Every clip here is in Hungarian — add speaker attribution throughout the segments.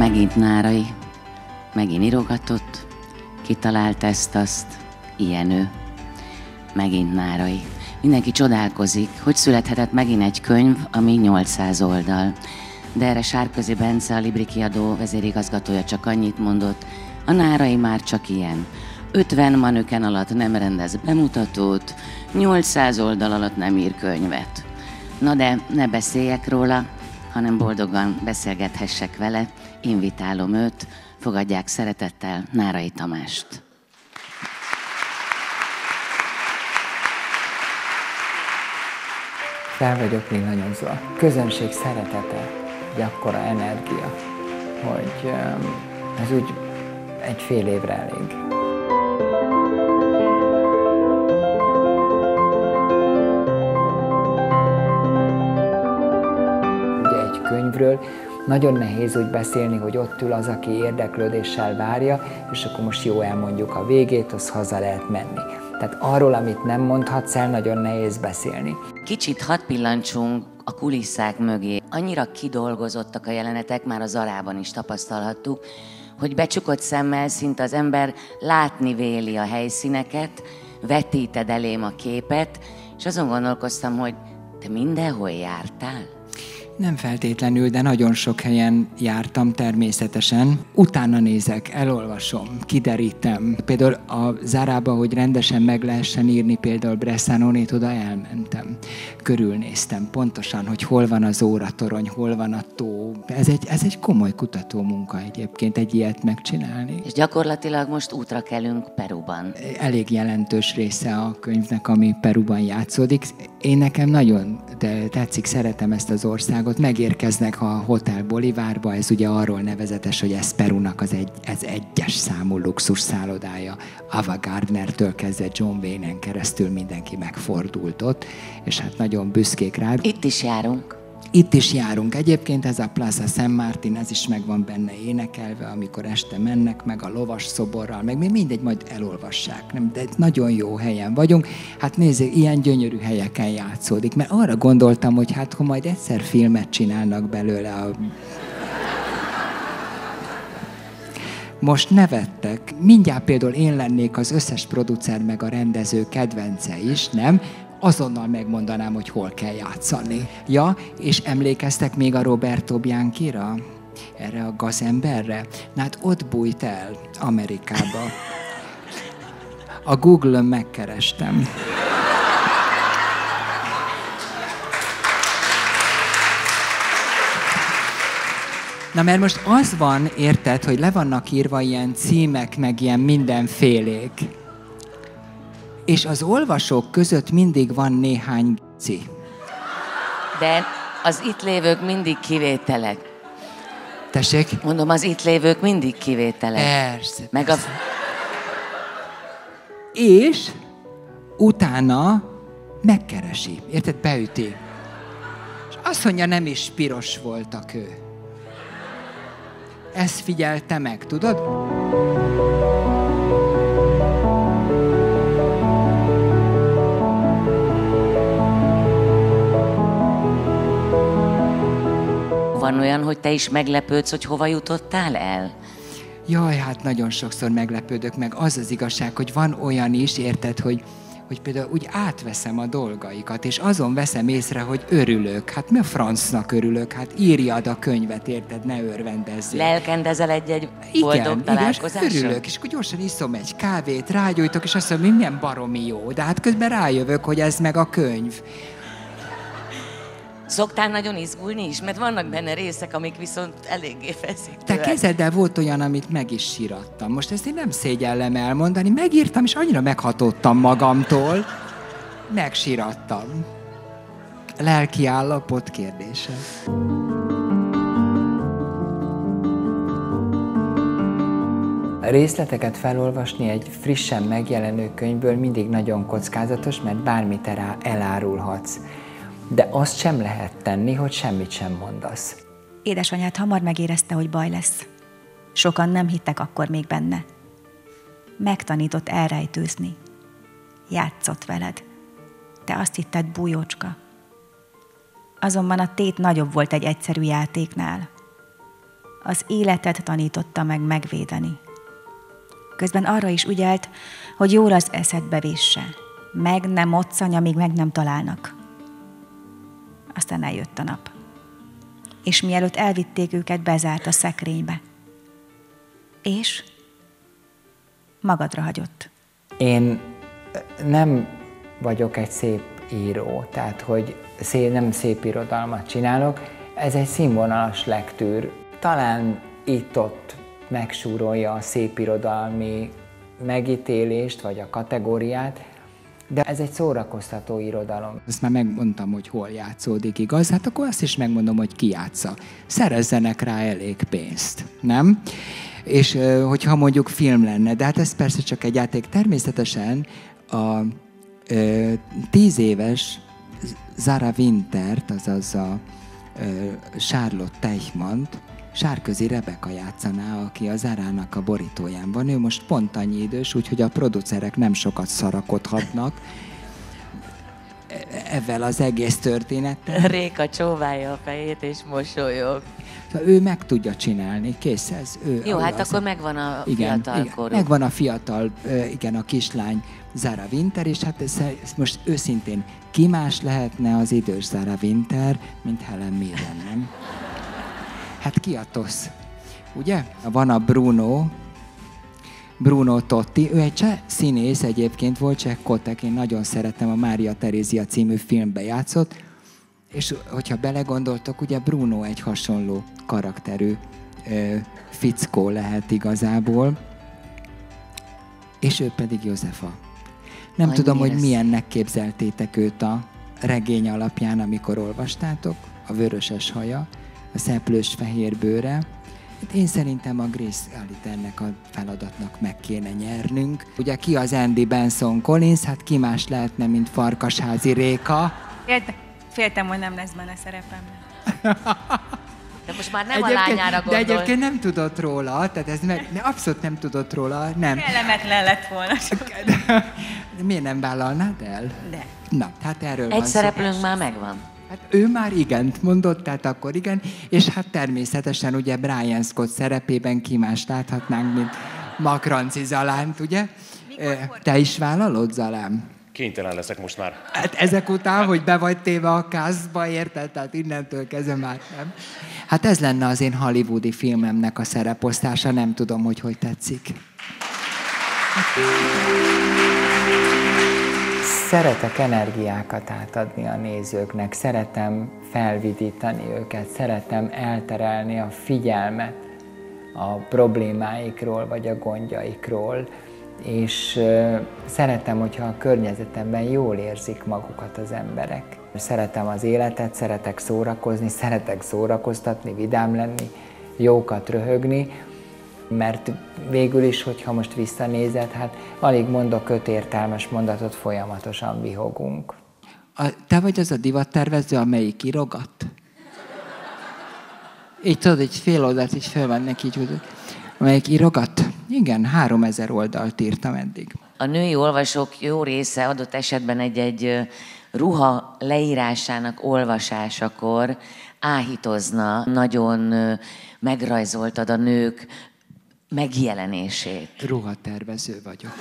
Speaker 1: Megint nárai, megint írogatott, kitalált ezt-azt, ilyen ő. Megint nárai. Mindenki csodálkozik, hogy születhetett megint egy könyv, ami 800 oldal. De erre Sárközi Bence, a Libri kiadó vezérigazgatója csak annyit mondott, a nárai már csak ilyen. 50 manöken alatt nem rendez bemutatót, 800 oldal alatt nem ír könyvet. Na de ne beszéljek róla, hanem boldogan beszélgethessek vele, invitálom őt, fogadják szeretettel Nárai Tamást.
Speaker 2: Fel vagyok villanyozva. Közönség szeretete, egy akkora energia, hogy ez úgy egy fél évre elég. Könyvről nagyon nehéz úgy beszélni, hogy ott ül az, aki érdeklődéssel várja, és akkor most jó elmondjuk a végét, az haza lehet menni. Tehát arról, amit nem mondhatsz el, nagyon nehéz beszélni.
Speaker 1: Kicsit hat pillancsunk a kulisszák mögé. Annyira kidolgozottak a jelenetek, már az arában is tapasztalhattuk, hogy becsukott szemmel szinte az ember látni véli a helyszíneket, vetíted elém a képet, és azon gondolkoztam, hogy te mindenhol jártál?
Speaker 2: Nem feltétlenül, de nagyon sok helyen jártam természetesen. Utána nézek, elolvasom, kiderítem. Például a zárába, hogy rendesen meg lehessen írni, például Bressanonét oda elmentem. Körülnéztem pontosan, hogy hol van az óratorony, hol van a tó. Ez egy, ez egy komoly kutató munka egyébként, egy ilyet megcsinálni.
Speaker 1: És gyakorlatilag most útra kelünk Peruban.
Speaker 2: Elég jelentős része a könyvnek, ami Peruban játszódik. Én nekem nagyon tetszik, szeretem ezt az országot. Megérkeznek a Hotel Bolivárba, ez ugye arról nevezetes, hogy ez Perunak az egy, ez egyes számú luxus szállodája. Ava Gardner-től kezdve John Wayne-en keresztül mindenki megfordult ott, és hát nagyon büszkék rá.
Speaker 1: Itt is járunk.
Speaker 2: Itt is járunk. Egyébként ez a Plaza San Martin, ez is megvan benne énekelve, amikor este mennek, meg a lovas szoborral, meg még mindegy, majd elolvassák. Nem? De nagyon jó helyen vagyunk. Hát nézzék, ilyen gyönyörű helyeken játszódik. Mert arra gondoltam, hogy hát ha majd egyszer filmet csinálnak belőle a most nevettek. Mindjárt például én lennék az összes producer meg a rendező kedvence is, nem? Azonnal megmondanám, hogy hol kell játszani. Ja, és emlékeztek még a Roberto Bianchira? Erre a gazemberre? Na hát ott bújt el Amerikába. A Google-ön megkerestem. Na mert most az van, érted, hogy le vannak írva ilyen címek, meg ilyen mindenfélék és az olvasók között mindig van néhány ci.
Speaker 1: De az itt lévők mindig kivételek.
Speaker 2: Tessék?
Speaker 1: Mondom, az itt lévők mindig kivételek.
Speaker 2: Persze.
Speaker 1: Meg a...
Speaker 2: És utána megkeresi. Érted? Beüti. És azt mondja, nem is piros volt a kő. Ezt figyelte meg, tudod?
Speaker 1: Van olyan, hogy te is meglepődsz, hogy hova jutottál el?
Speaker 2: Jaj, hát nagyon sokszor meglepődök meg. Az az igazság, hogy van olyan is, érted, hogy, hogy például úgy átveszem a dolgaikat, és azon veszem észre, hogy örülök. Hát mi a francnak örülök? Hát írjad a könyvet, érted, ne örvendezzél.
Speaker 1: Lelkendezel egy-egy boldog? Igen,
Speaker 2: örülök, és akkor gyorsan iszom egy kávét, rágyújtok, és azt mondom, milyen baromi jó. De hát közben rájövök, hogy ez meg a könyv.
Speaker 1: Szoktál nagyon izgulni is? Mert vannak benne részek, amik viszont eléggé feszítőek.
Speaker 2: Te kezeddel volt olyan, amit meg is sírattam. Most ezt én nem szégyellem elmondani. Megírtam, és annyira meghatottam magamtól. Megsírattam. Lelki állapot kérdése. Részleteket felolvasni egy frissen megjelenő könyvből mindig nagyon kockázatos, mert bármit elárulhatsz de azt sem lehet tenni, hogy semmit sem mondasz.
Speaker 3: Édesanyád hamar megérezte, hogy baj lesz. Sokan nem hittek akkor még benne. Megtanított elrejtőzni. Játszott veled. Te azt hitted bújócska. Azonban a tét nagyobb volt egy egyszerű játéknál. Az életet tanította meg megvédeni. Közben arra is ügyelt, hogy jól az eszedbe vésse. Meg nem moccanj, amíg meg nem találnak. Aztán eljött a nap. És mielőtt elvitték őket, bezárt a szekrénybe. És magadra hagyott.
Speaker 2: Én nem vagyok egy szép író, tehát hogy szép, nem szép irodalmat csinálok, ez egy színvonalas lektűr. Talán itt-ott megsúrolja a szép irodalmi megítélést, vagy a kategóriát, de ez egy szórakoztató irodalom. Ezt már megmondtam, hogy hol játszódik, igaz? Hát akkor azt is megmondom, hogy ki játsza. Szerezzenek rá elég pénzt, nem? És hogyha mondjuk film lenne, de hát ez persze csak egy játék. Természetesen a ö, tíz éves Zara Wintert, azaz a ö, Charlotte Teichmann-t, Sárközi Rebeka játszaná, aki a Zárának a borítóján van. Ő most pont annyi idős, úgyhogy a producerek nem sokat szarakodhatnak ezzel az egész történettel.
Speaker 1: Réka csóválja a fejét és mosolyog.
Speaker 2: Szóval ő meg tudja csinálni, kész ez. Ő,
Speaker 1: Jó, hát akkor megvan a igen, fiatal igen, korú.
Speaker 2: Megvan a fiatal, igen, a kislány Zara Winter, és hát ez, ez most őszintén ki más lehetne az idős Zara Winter, mint Helen Mirren, nem? Hát ki a tosz? Ugye? Van a Bruno, Bruno Totti. Ő egy cseh színész egyébként volt, cseh kotek. Én nagyon szeretem, a Mária Terézia című filmbe játszott. És hogyha belegondoltok, ugye Bruno egy hasonló karakterű ö, fickó lehet igazából. És ő pedig Józefa. Nem Annyi tudom, hogy milyennek képzeltétek őt a regény alapján, amikor olvastátok, a vöröses haja a szeplős fehér bőre. Hát én szerintem a Grace ennek a feladatnak meg kéne nyernünk. Ugye ki az Andy Benson Collins, hát ki más lehetne, mint Farkasházi Réka.
Speaker 3: Féltem, féltem hogy nem lesz benne szerepem.
Speaker 1: De most már nem egyébként, a lányára gondol.
Speaker 2: De egyébként nem tudott róla, tehát ez meg, ne, abszolút nem tudott róla, nem.
Speaker 3: Kellemetlen lett volna.
Speaker 2: De, de miért nem vállalnád el?
Speaker 3: De.
Speaker 2: Na, hát erről
Speaker 1: Egy
Speaker 2: van
Speaker 1: szereplőnk szó. már megvan.
Speaker 2: Hát ő már igent mondott, tehát akkor igen, és hát természetesen ugye Brian Scott szerepében ki más láthatnánk, mint Makranci Zalánt, ugye? Mikor Te is vállalod, Zalám?
Speaker 4: Kénytelen leszek most már.
Speaker 2: Hát ezek után, hogy be vagy téve a kázba, érted? Tehát innentől kezdve már nem. Hát ez lenne az én hollywoodi filmemnek a szereposztása, nem tudom, hogy hogy tetszik. Szeretek energiákat átadni a nézőknek, szeretem felvidítani őket, szeretem elterelni a figyelmet a problémáikról vagy a gondjaikról, és szeretem, hogyha a környezetemben jól érzik magukat az emberek. Szeretem az életet, szeretek szórakozni, szeretek szórakoztatni, vidám lenni, jókat röhögni, mert végül is, hogyha most visszanézed, hát alig mondok öt értelmes mondatot, folyamatosan vihogunk. A, te vagy az a divattervező, amelyik írogat? Így tudod, egy fél oldalt is fölvennek így, hogy amelyik írogat? Igen, három ezer oldalt írtam eddig.
Speaker 1: A női olvasók jó része adott esetben egy-egy ruha leírásának olvasásakor áhítozna, nagyon megrajzoltad a nők megjelenését.
Speaker 2: Ruhatervező vagyok.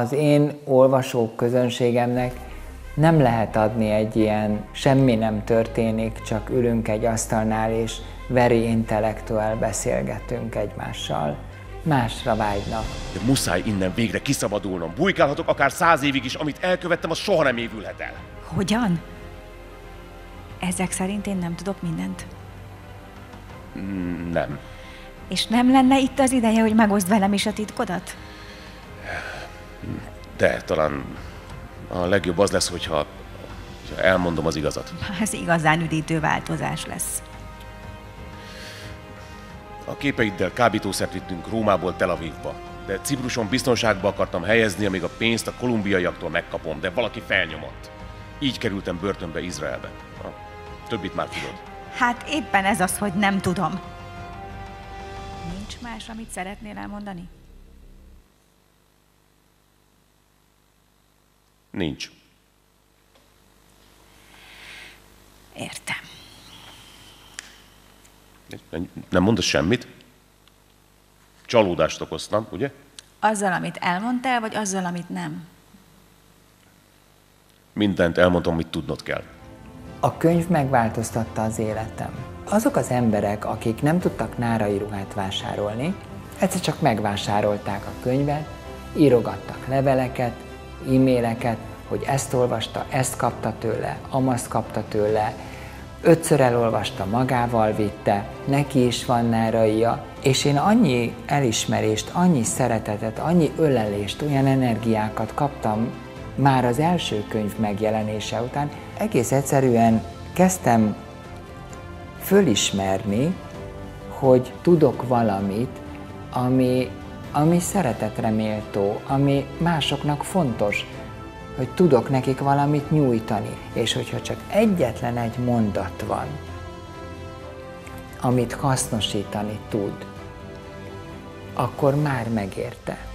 Speaker 2: Az én olvasók közönségemnek nem lehet adni egy ilyen semmi nem történik, csak ülünk egy asztalnál és very intellektuál beszélgetünk egymással. Másra vágynak.
Speaker 4: De muszáj innen végre kiszabadulnom. Bujkálhatok akár száz évig is, amit elkövettem, az soha nem évülhet el.
Speaker 3: Hogyan? Ezek szerint én nem tudok mindent?
Speaker 4: Mm, Nem.
Speaker 3: És nem lenne itt az ideje, hogy megoszd velem is a titkodat?
Speaker 4: De talán a legjobb az lesz, hogyha hogyha elmondom az igazat.
Speaker 3: Ez igazán üdítő változás lesz.
Speaker 4: A képeiddel kábítószert vittünk Rómából Tel Avivba, de Cipruson biztonságba akartam helyezni, amíg a pénzt a kolumbiaiaktól megkapom, de valaki felnyomott. Így kerültem börtönbe Izraelbe. A többit már tudod.
Speaker 3: Hát éppen ez az, hogy nem tudom. Nincs más, amit szeretnél elmondani?
Speaker 4: Nincs.
Speaker 3: Értem.
Speaker 4: Nem mondasz semmit? Csalódást okoztam, ugye?
Speaker 3: Azzal, amit elmondtál, vagy azzal, amit nem?
Speaker 4: Mindent elmondtam, amit tudnod kell.
Speaker 5: A könyv megváltoztatta az életem. Azok az emberek, akik nem tudtak nárai ruhát vásárolni, egyszer csak megvásárolták a könyvet, írogattak leveleket, e-maileket, hogy ezt olvasta, ezt kapta tőle, amazt kapta tőle, ötször elolvasta, magával vitte, neki is van náraia, és én annyi elismerést, annyi szeretetet, annyi ölelést, olyan energiákat kaptam már az első könyv megjelenése után, egész egyszerűen kezdtem fölismerni, hogy tudok valamit, ami, ami szeretetre méltó, ami másoknak fontos, hogy tudok nekik valamit nyújtani. És hogyha csak egyetlen egy mondat van, amit hasznosítani tud, akkor már megérte.